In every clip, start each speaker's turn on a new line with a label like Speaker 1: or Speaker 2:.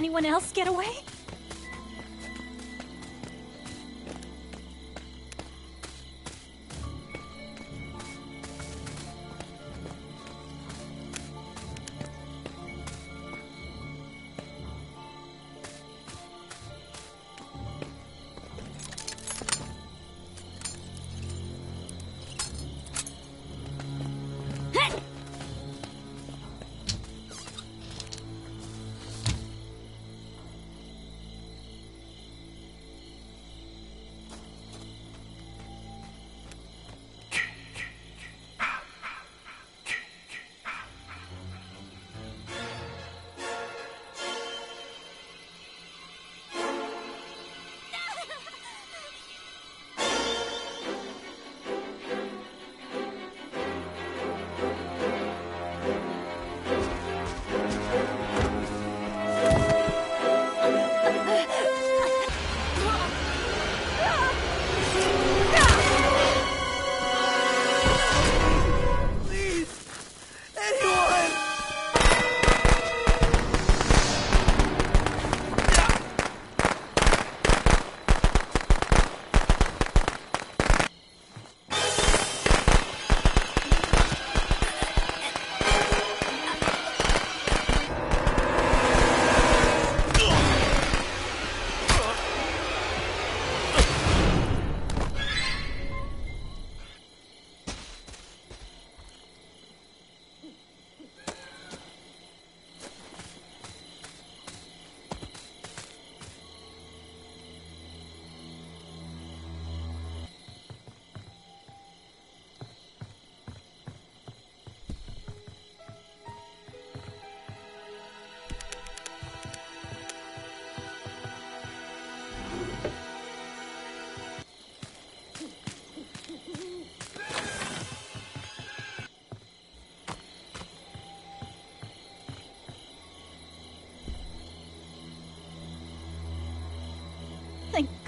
Speaker 1: Anyone else get away?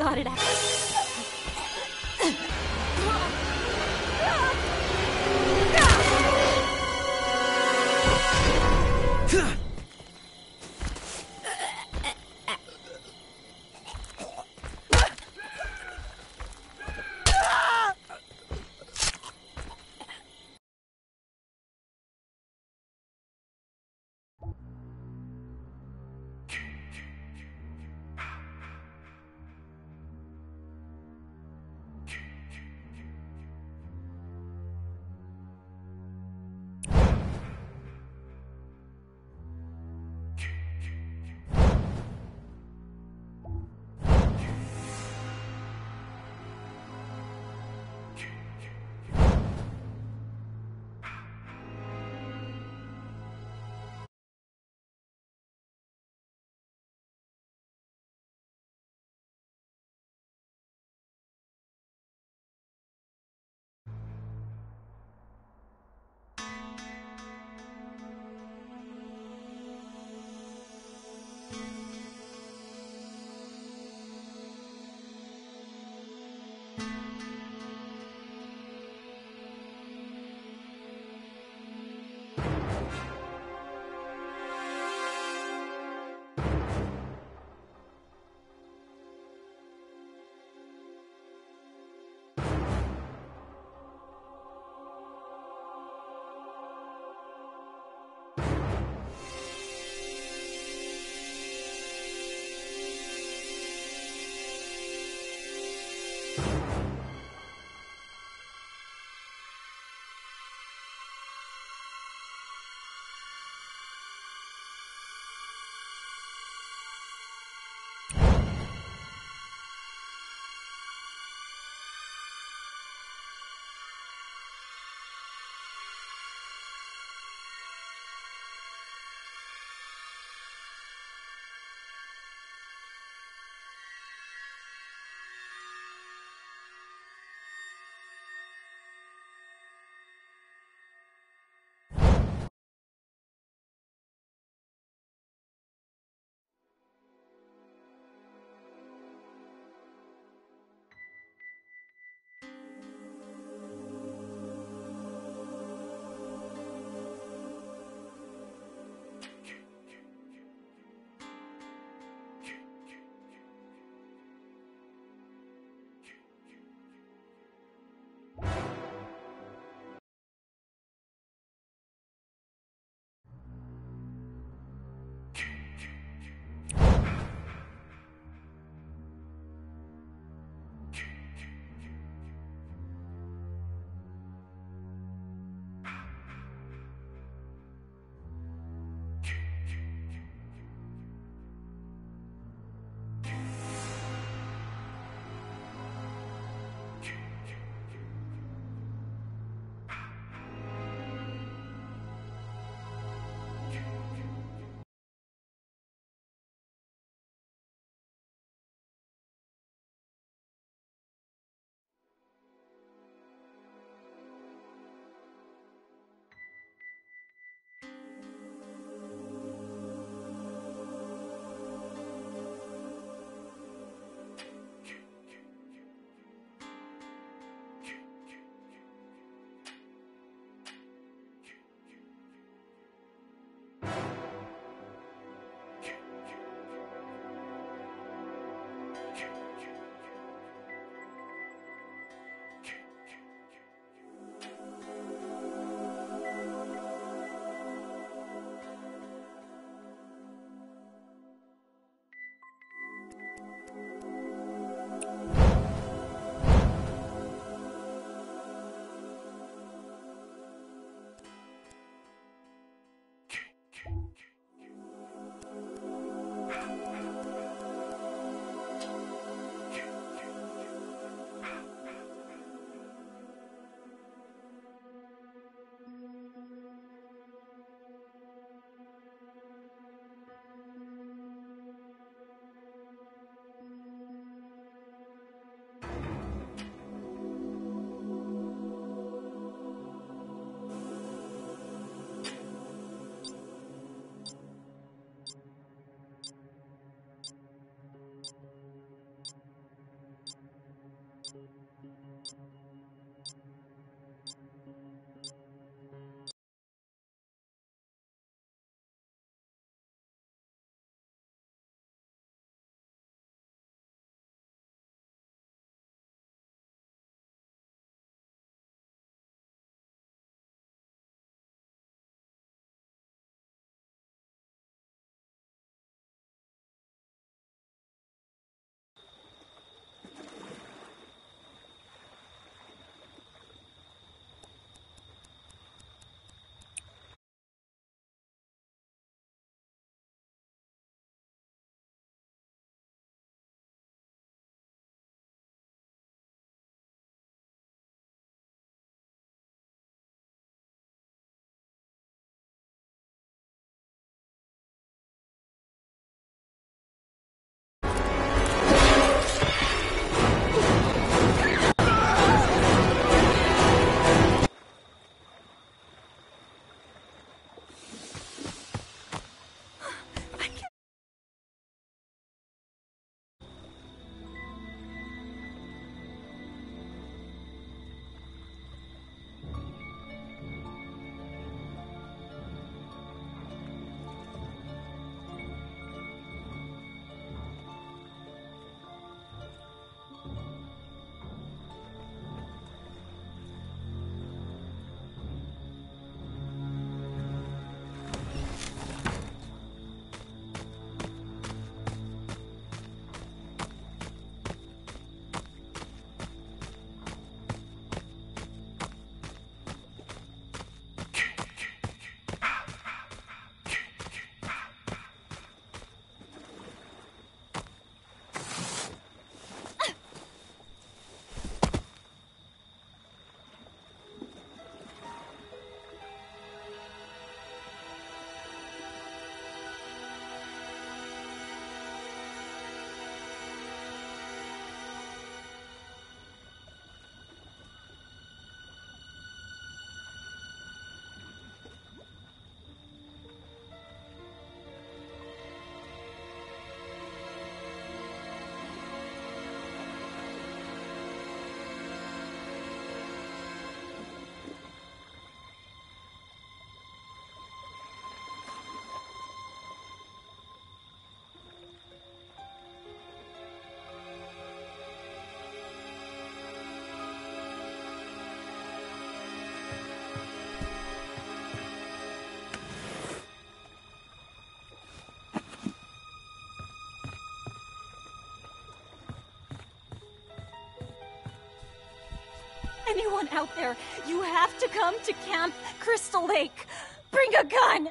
Speaker 1: Got it. Happened. Anyone out there, you have to come to Camp Crystal Lake. Bring a gun.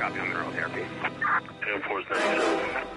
Speaker 2: Copy on neurotherapy. 10 4 97.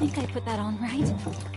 Speaker 1: Think I put that on right.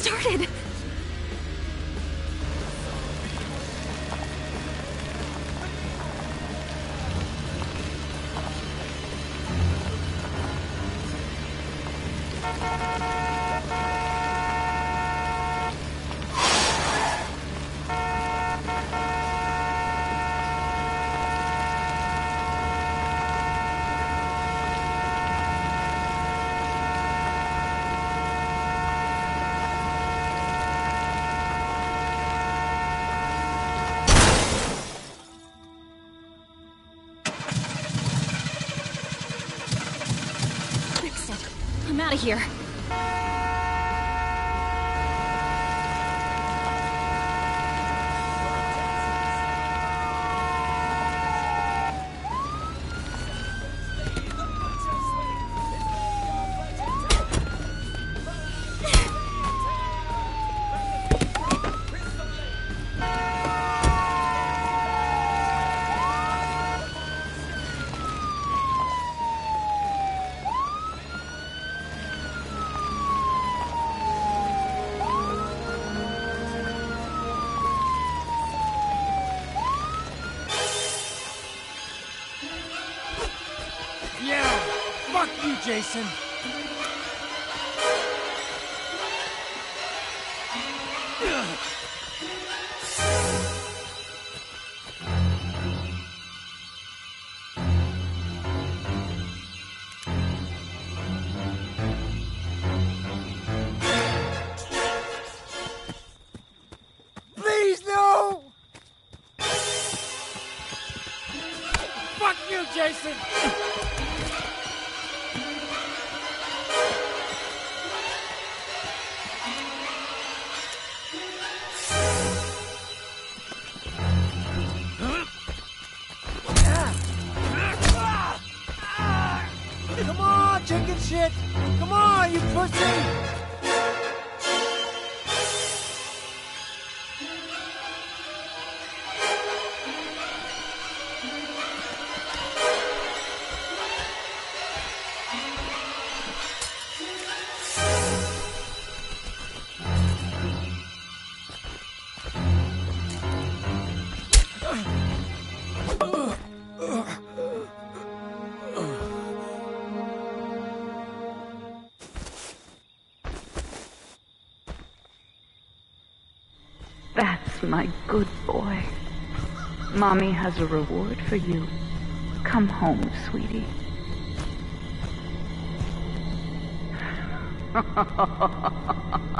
Speaker 1: started! Here.
Speaker 3: Jason! Shit! Come on, you pussy!
Speaker 4: Mommy has a reward for you. Come home, sweetie.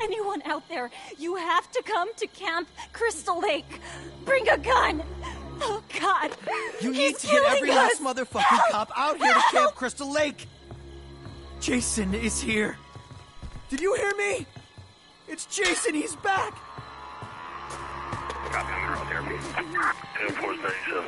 Speaker 1: Anyone out there, you have to come to Camp Crystal Lake. Bring a gun. Oh, God.
Speaker 3: You
Speaker 1: He's need
Speaker 3: to get every
Speaker 1: us.
Speaker 3: last motherfucking
Speaker 1: Help!
Speaker 3: cop out here Help! to Camp Crystal Lake. Jason is here. Did you hear me? It's Jason. He's back.
Speaker 2: Copy, 037.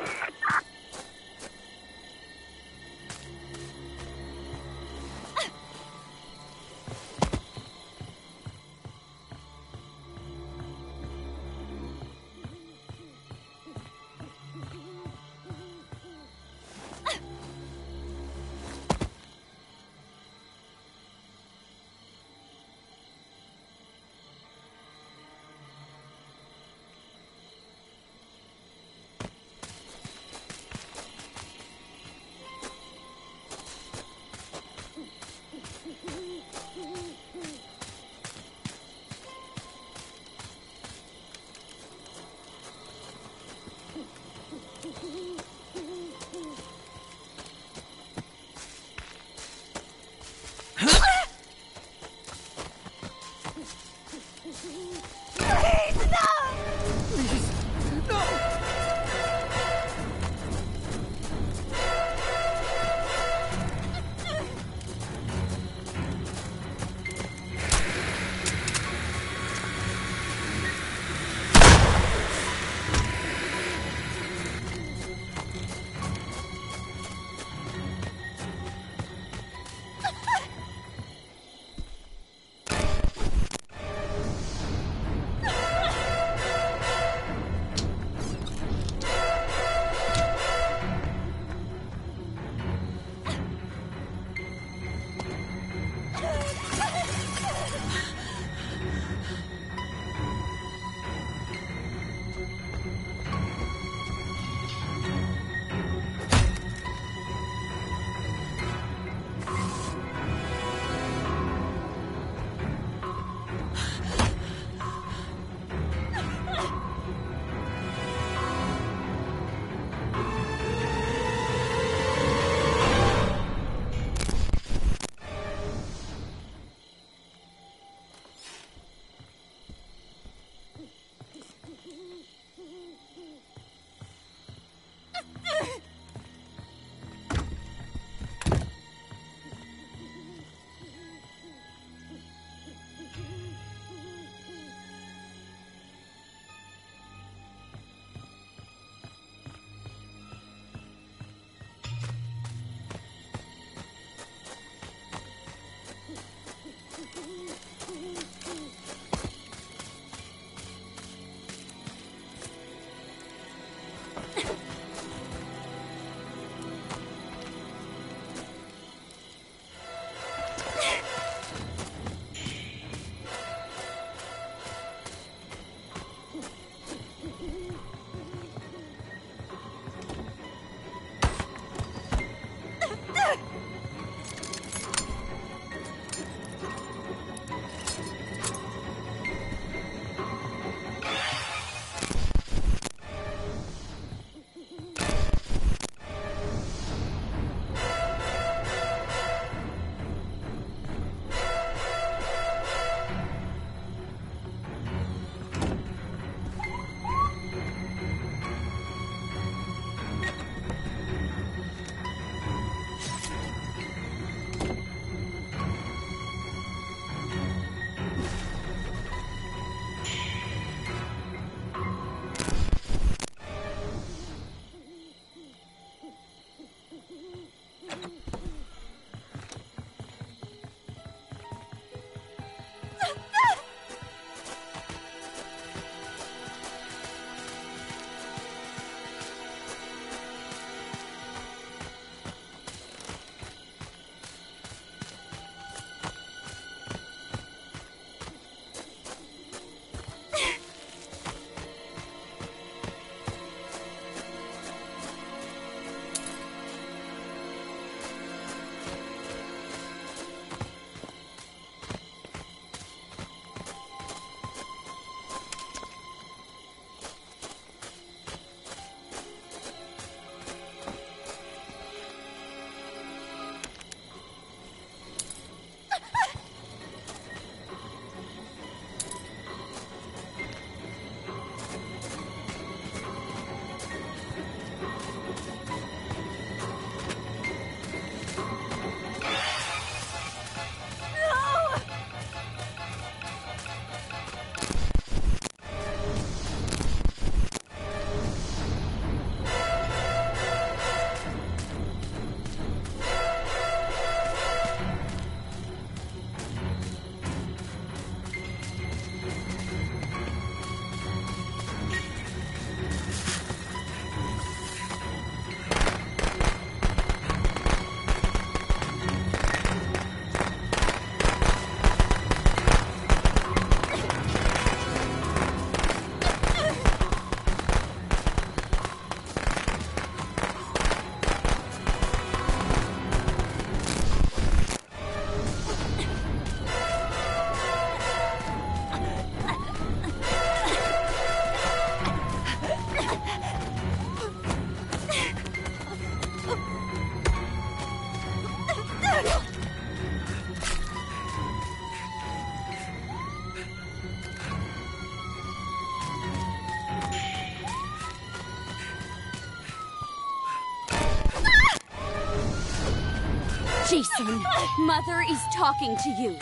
Speaker 5: Jason, Mother is talking to you.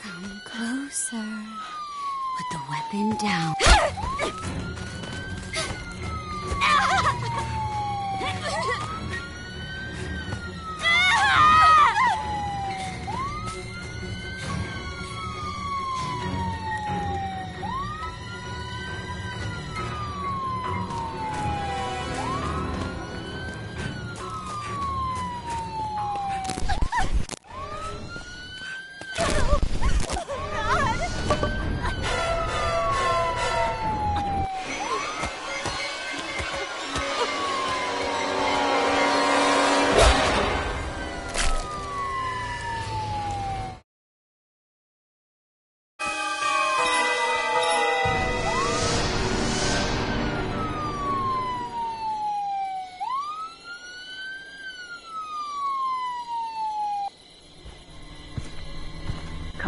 Speaker 5: Come closer. Put the weapon down.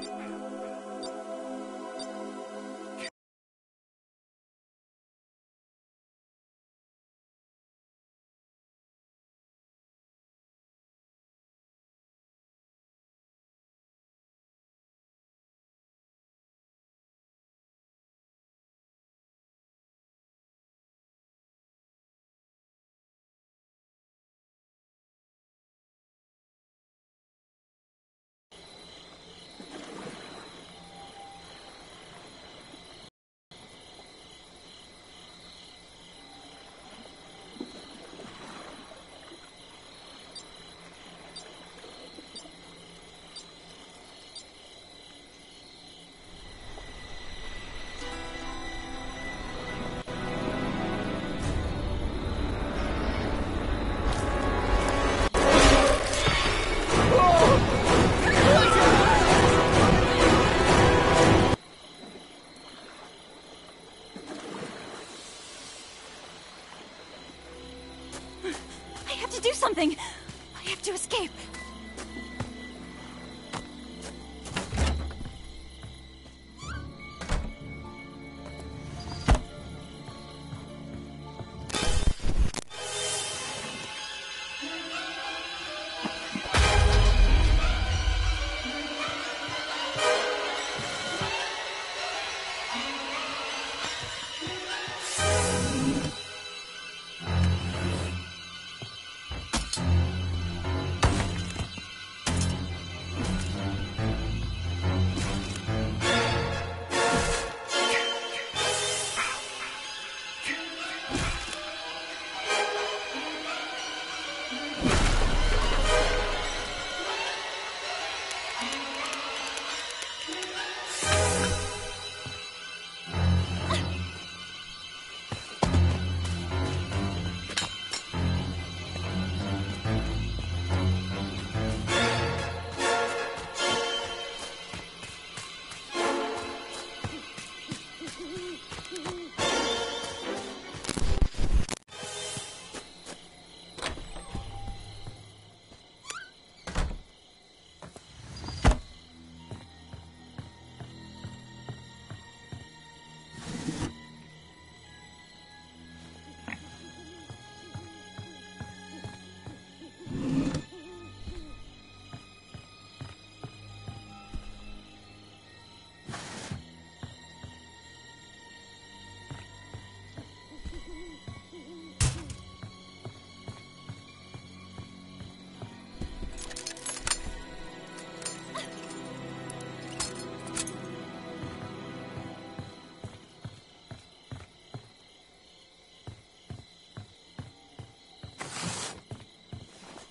Speaker 1: To do something.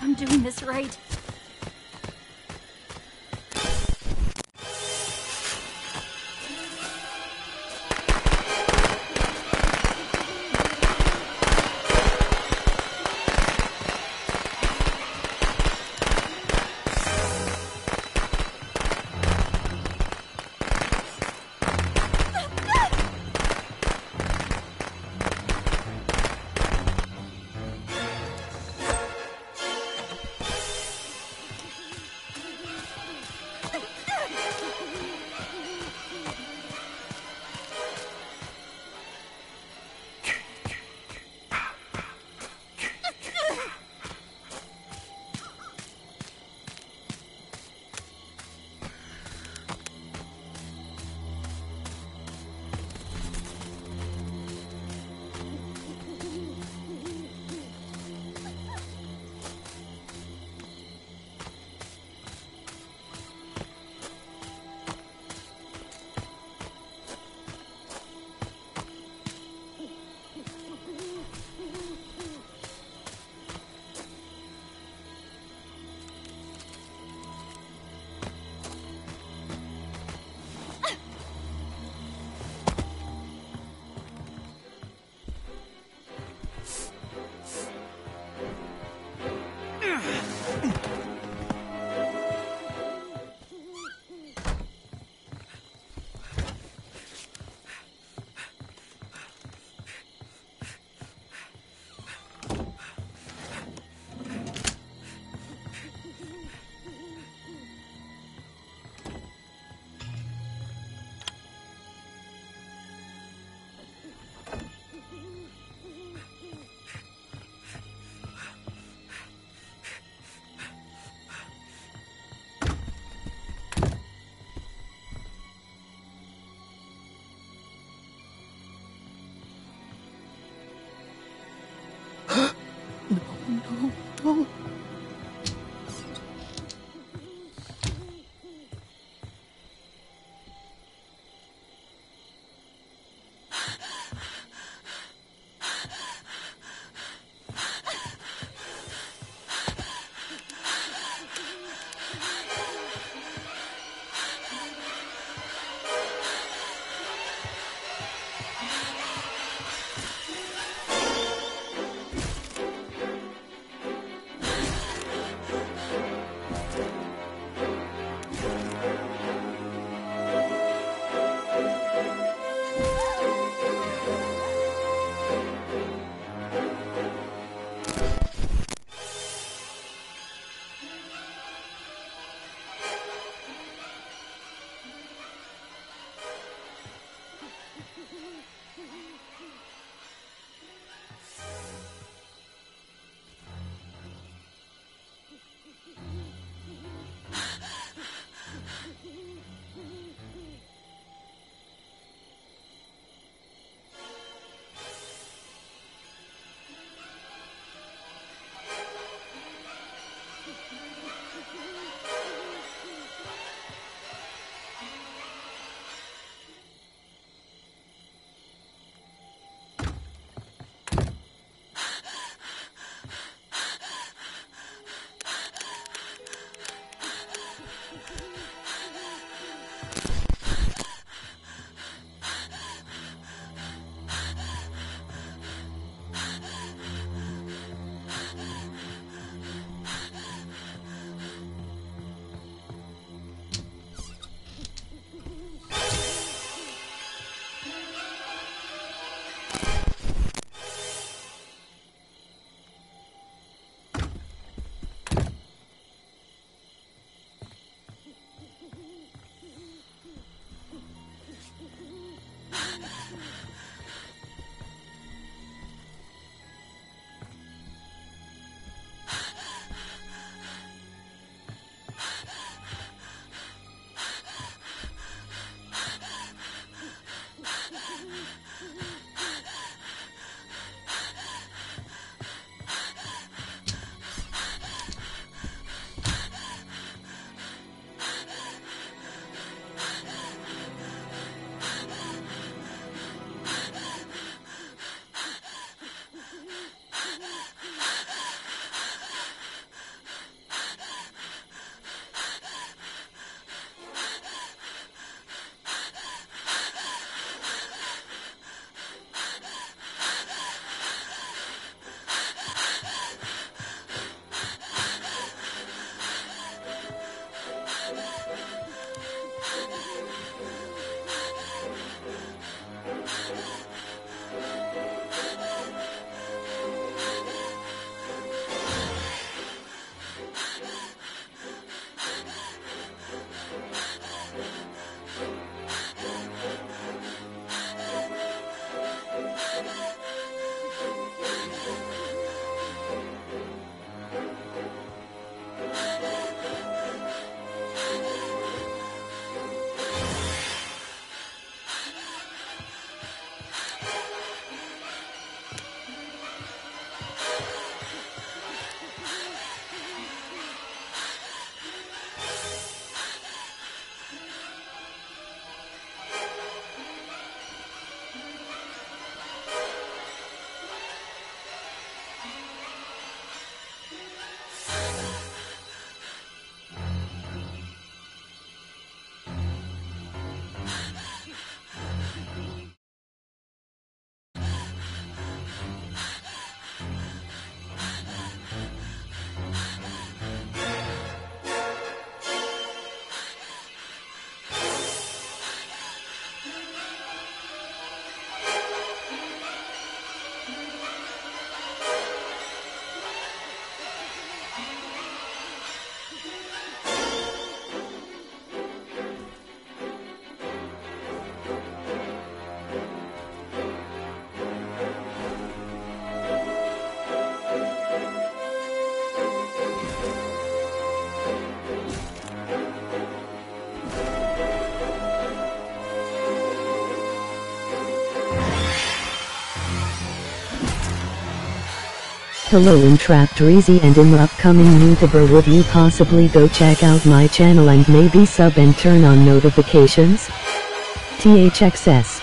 Speaker 1: I'm doing this right. Oh.
Speaker 6: Hello Entrapped Reezy and in the upcoming YouTuber would you possibly go check out my channel and maybe sub and turn on notifications? THXS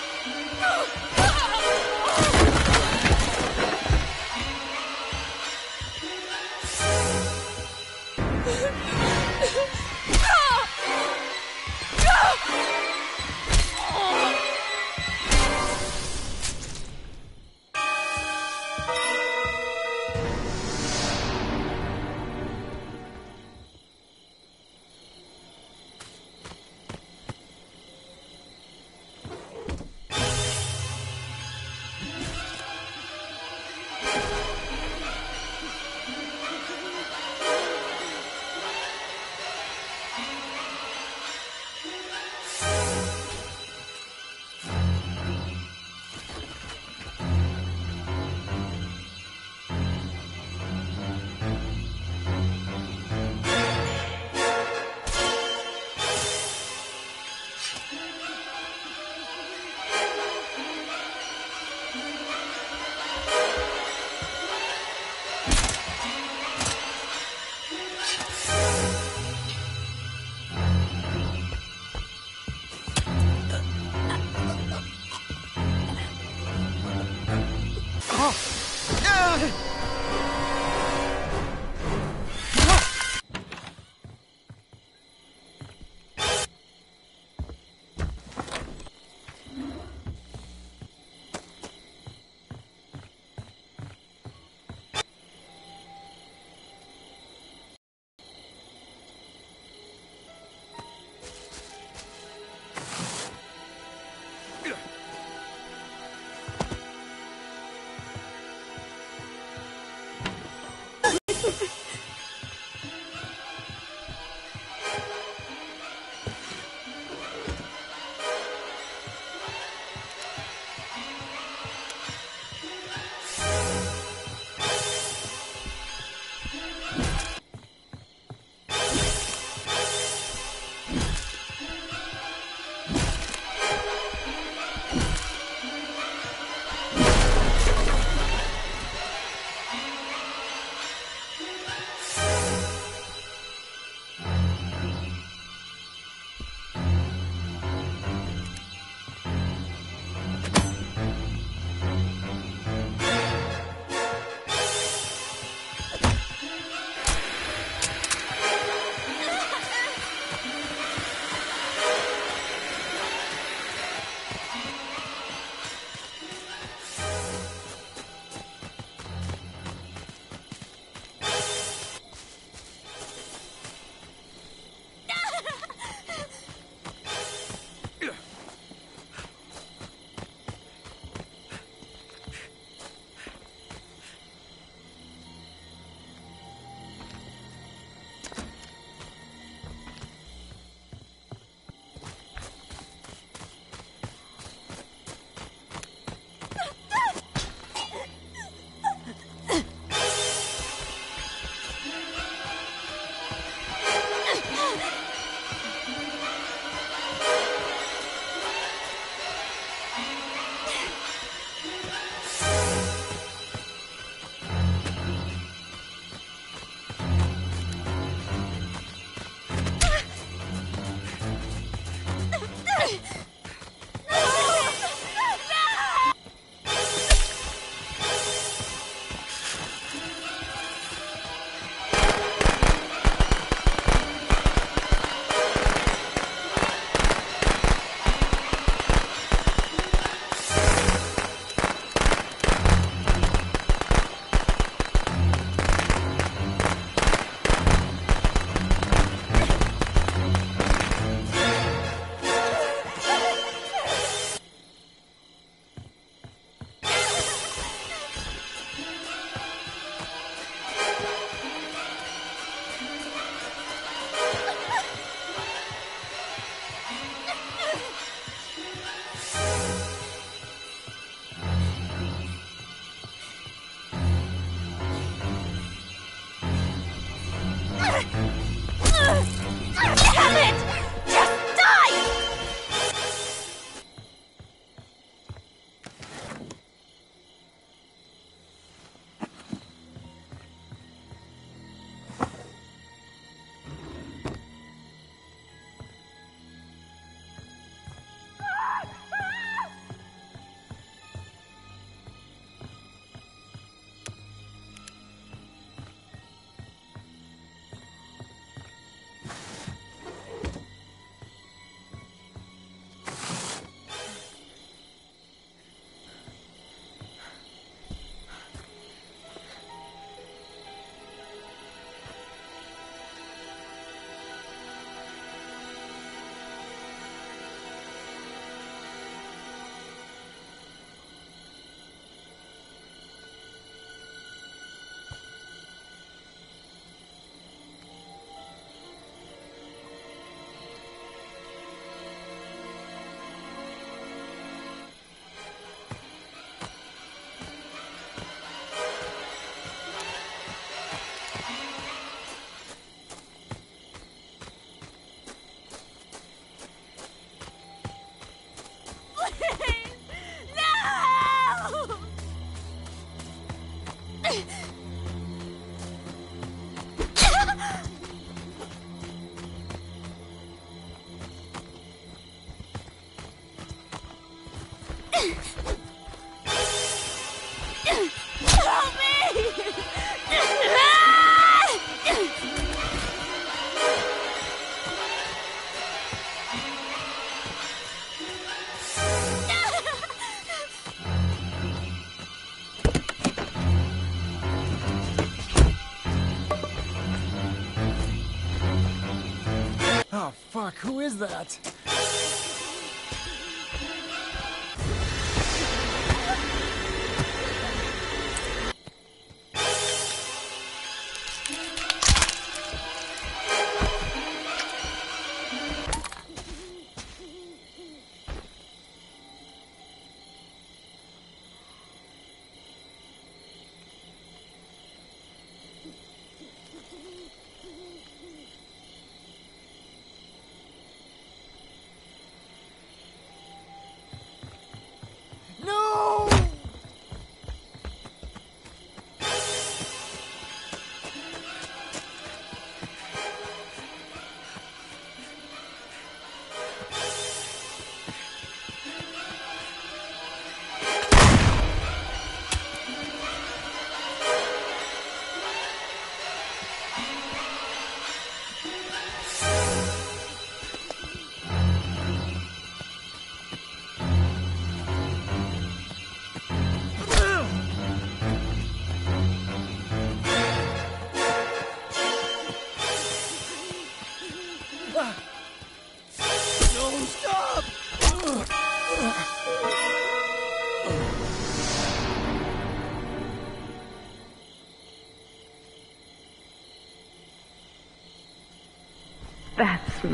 Speaker 3: who is that?